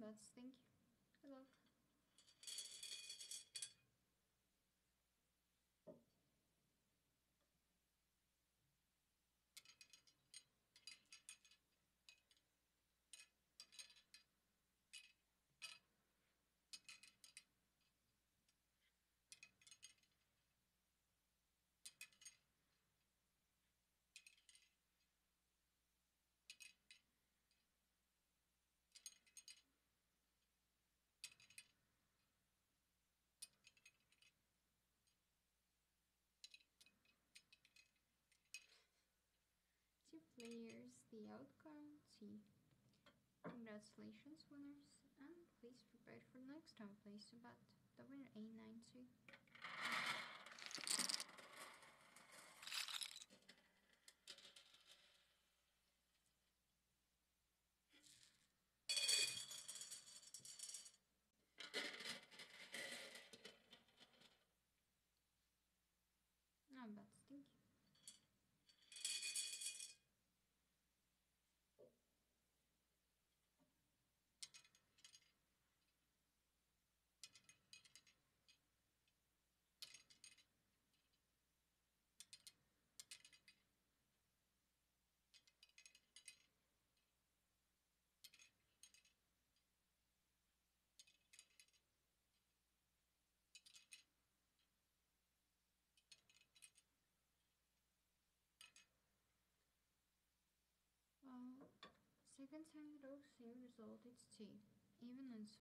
Thank you. Players, the outcome, T. Congratulations winners, and please prepare for the next time place bet. The winner A92. Ah, but thank you. Well, second with those same result, it's T. Even and